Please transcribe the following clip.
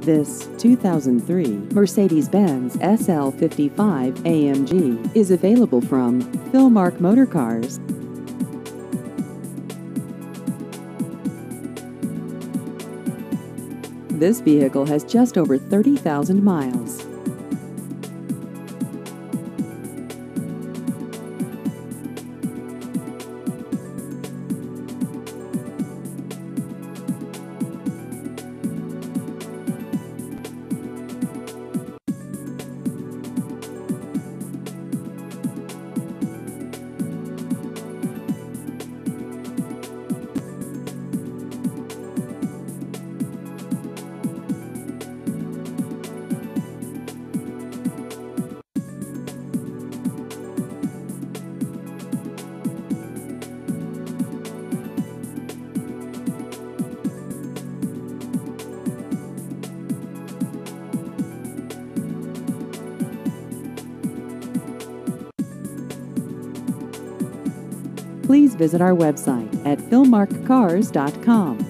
This 2003 Mercedes-Benz SL55 AMG is available from Philmark Motor Cars. This vehicle has just over 30,000 miles. Please visit our website at philmarkcars.com.